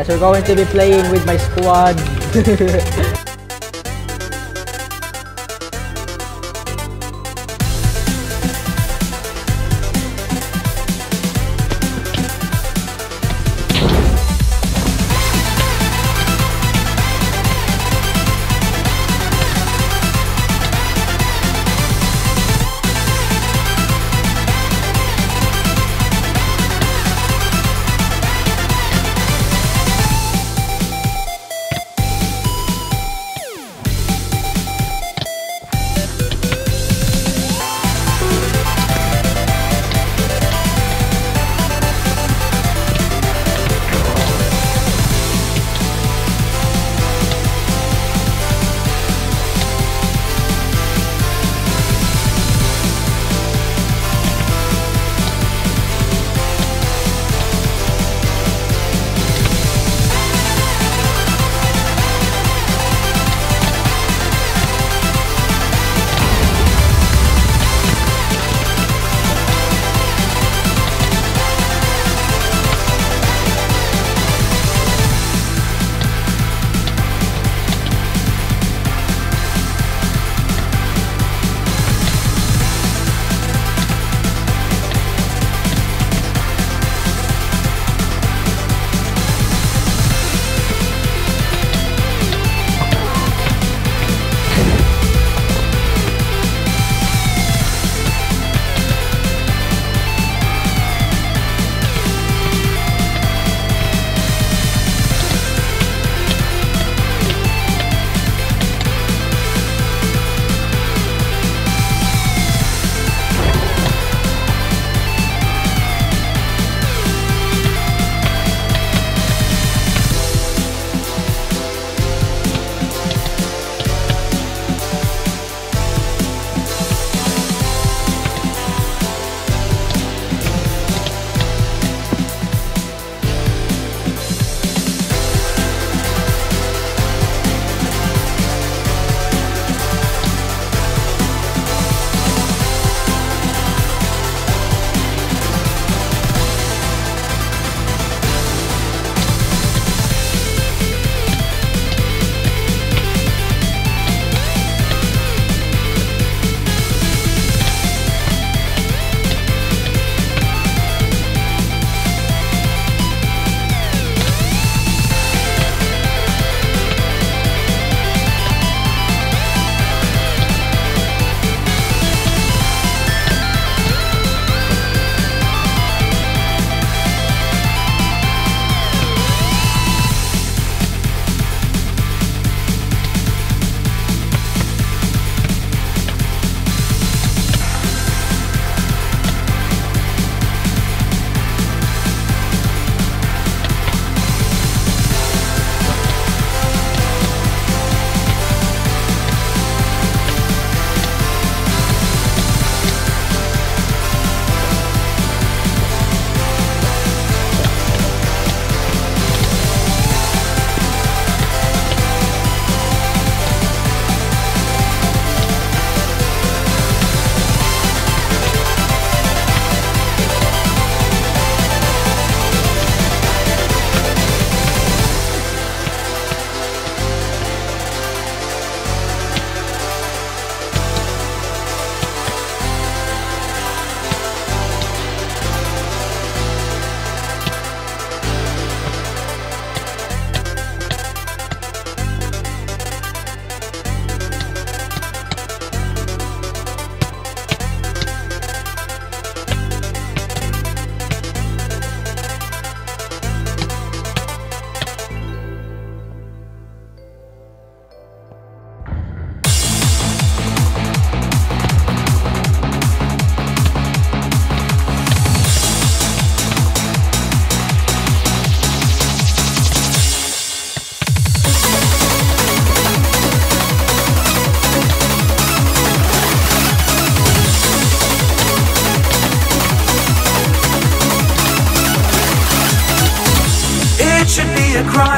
Yes, we're going to be playing with my squad.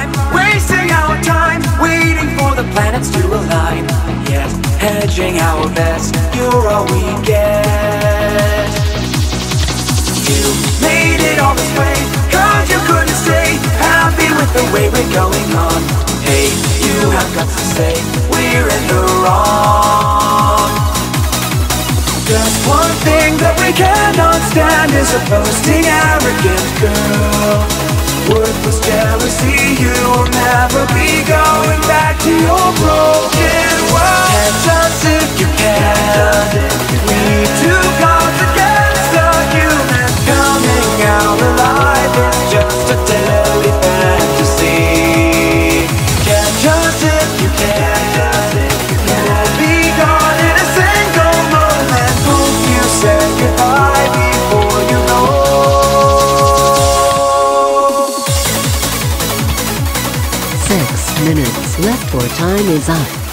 time Wasting our time Waiting for the planets to align. Yet hedging our bets You're all we get. You made it all this way Cause you couldn't stay Happy with the way we're going on. Hey, you have got to say We're in the wrong. Just one thing that we cannot stand Is a boasting arrogant girl. Worthless jealousy, you will never be going back to your bro. time is up.